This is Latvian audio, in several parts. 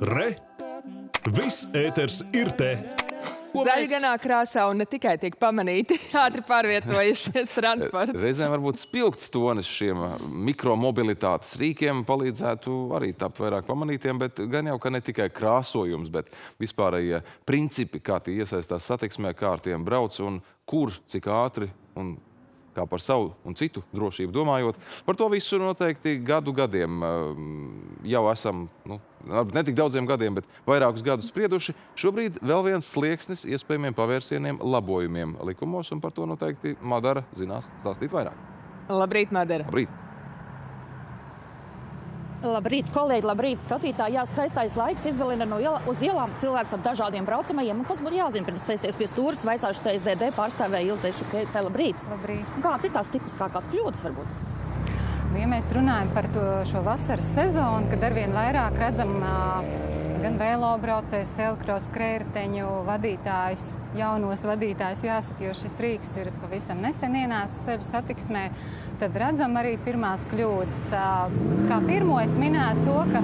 Re! Viss ēters ir te! Zaļganā krāsā un ne tikai tiek pamanīti ātri pārvietojušies transporta. Reizēm varbūt spilgts tonis šiem mikromobilitātes rīkiem palīdzētu arī tapt vairāk pamanītiem, bet gan jau, ka ne tikai krāsojums, bet vispārējie principi, kā tie iesaistās satiksmē, kā ar tiem brauc un kur, cik ātri un kā par savu un citu drošību domājot. Par to visu noteikti gadu gadiem um, jau esam, nu, varbūt ne tik daudziem gadiem, bet vairākus gadus sprieduši. Šobrīd vēl viens slieksnis iespējamiem pavērsieniem labojumiem likumos, un par to noteikti Madara zinās stāstīt vairāk. Labrīt, Madara. Labrīt! Labrīt, kolēģi, labrīt, skatītāji. Jā, skaistais laiks izvilina no iela, uz ielām cilvēks ar dažādiem braucamajiem. Un kas būtu jāzina pirms sēsties pie stūres? Vaicāšu CSDD pārstāvēja Ilze Šukēce. Labrīt! Labrīt. Kāds ir tās tipiskākās kļūdas varbūt? Nu, Ja mēs runājam par to, šo vasaras sezonu, kad arvien vairāk redzam gan velobraucējus, elektroskrējēju vadītājus, jaunos vadītājus, jāsaka, jo šis rīks ir pavisam nesen ienācis ceļu satiksmē, tad redzam arī pirmās kļūdas. Kā pirmo es minētu to, ka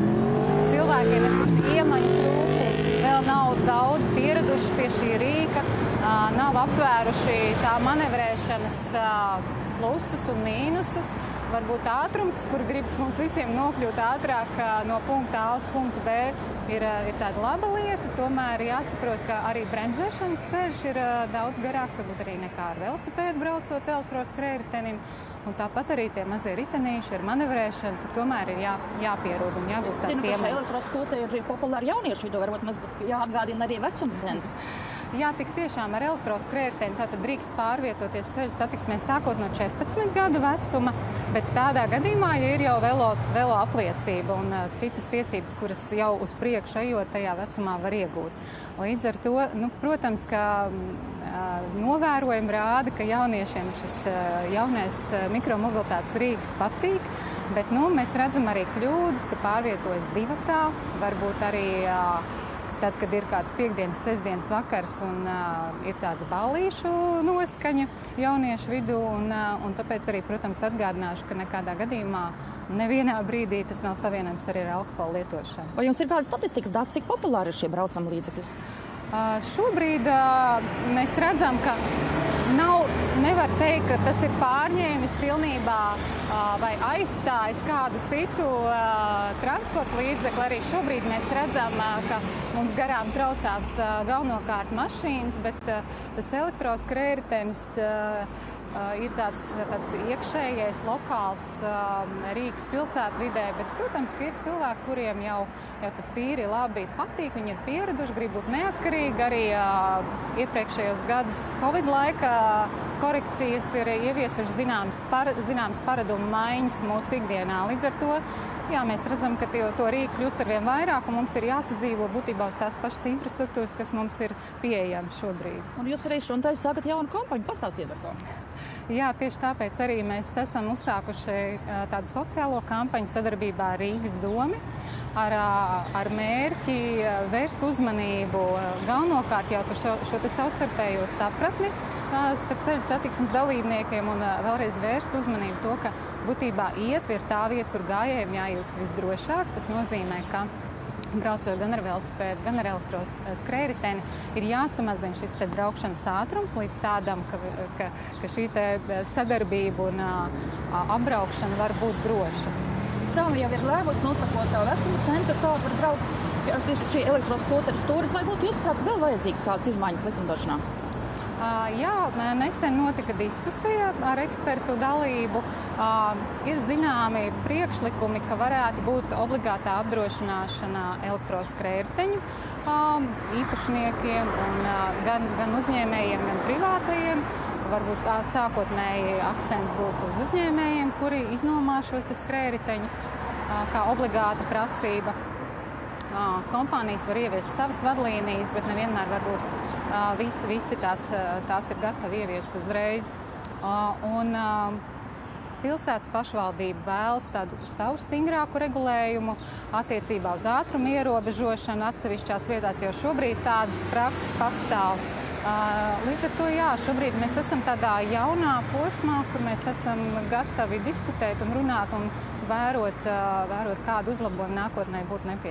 cilvēkiem ir šis iemaņu trūkums, vēl nav daudz pieraduši pie šī rīka, nav aptvēruši tā manevrēšanas plusus un mīnusus. Varbūt ātrums, kur gribas mums visiem nokļūt ātrāk no punkta A uz punktu B, ir, ir tāda laba lieta. Tomēr jāsaprot, ka arī bremzēšanas ceļš ir daudz garāks, varbūt arī nekā ar velosipēdu braucot elektroskrējēju. Un tāpat arī tie mazie ritenīši ar manevrēšanu, tur tomēr ir jā, jāpierod un jāgūst tās ka iemaņas. elektroskūteri ir populāri jauniešu vidū. Varbūt mums jāatgādina arī vecuma cenzas. Jā, tik tiešām ar elektroskrējējiem tātad drīkst pārvietoties ceļu satiksmē sākot no 14 gadu vecuma, bet tādā gadījumā, ja ir jau velo, velo apliecība un uh, citas tiesības, kuras jau uz priekšu ejot, tajā vecumā var iegūt. Līdz ar to, nu, protams, ka uh, novērojumi rāda, ka jauniešiem šis uh, jaunais mikromobilitātes rīks patīk, bet nu, mēs redzam arī kļūdas, ka pārvietojas divatā, varbūt arī uh, Tad, kad ir kāds piekdienas, sestdienas vakars un uh, ir tāda ballīšu noskaņa jauniešu vidū, un, uh, un tāpēc arī, protams, atgādināšu, ka nekādā gadījumā nevienā brīdī tas nav savienojams arī ar alkohola lietošanu. Vai jums ir kāda statistikas dati, cik populāri ir šie braucamie līdzekļi? Uh, šobrīd uh, mēs redzam, ka nav, nevar teikt, ka tas ir pārņēmis pilnībā vai aizstājis kādu citu transporta līdzekli. Arī šobrīd mēs redzam, ka mums garām traucās galvenokārt mašīnas, bet tas elektroskrējējums ir tāds, tāds iekšējais, lokāls uh, Rīgas pilsētvidē, bet, protams, ka ir cilvēki, kuriem jau, jau tas tīri labi patīk, viņi ir pieraduši, grib būt neatkarīgi. Arī uh, iepriekšējos gadus Covid laikā korekcijas ir ieviesušas zināmas, par, zināmas paradumu maiņas mūsu ikdienā. Līdz ar to jā, mēs redzam, ka tie, to rīku kļūst ar vien vairāk, un mums ir jāsadzīvo būtībā uz tās pašas infrastruktūras, kas mums ir pieejamas šobrīd. Un jūs arī šodien sākat jaunu kampaņu. Pastāstiet par to. Jā, tieši tāpēc arī mēs esam uzsākuši tādu sociālo kampaņu sadarbībā ar Rīgas domu. Ar, ar mērķi vērst uzmanību galvenokārt jau šo, šo savstarpējo sapratni starp ceļu satiksmes dalībniekiem un vēlreiz vērst uzmanību to, ka būtībā ietver tā vieta, kur gājējiem jājūtas visdrošāk. Tas nozīmē, ka braucot gan ar velosipēdu, gan ar elektroskrējēju, ir jāsamazina šis braukšanas ātrums līdz tādam, ka, ka, ka šī te sadarbība un uh, apbraukšana var būt droša. Sāma jau ir lēmusi nosakot tā vecuma centru, kā var braukt pie šī elektroskūteru stūris. Vai būtu jūsuprāt vēl vajadzīgas kādas izmaiņas likumdošanā? Jā, nesen notika diskusija ar ekspertu dalību. Ir zināmi priekšlikumi, ka varētu būt obligātā apdrošināšana elektroskrējēju um, īpašniekiem, gan, gan uzņēmējiem, gan privātajiem. Varbūt tā sākotnēji akcents būtu uz uzņēmējiem, kuri iznomā šos skrējēju kā obligāta prasība. Kompānijas var ieviest savas vadlīnijas, bet nevienmēr varbūt visi, visi tās, tās ir gatavi ieviest uzreiz. Un, Pilsētas pašvaldība vēlas tādu savu stingrāku regulējumu attiecībā uz ātrumu ierobežošanu. Atsevišķās vietās jau šobrīd tādas prakses pastāv. Līdz ar to jā, šobrīd mēs esam tādā jaunā posmā, kur mēs esam gatavi diskutēt un runāt un vērot, vērot kādu uzlabojumu nākotnē būtu nepieciešams.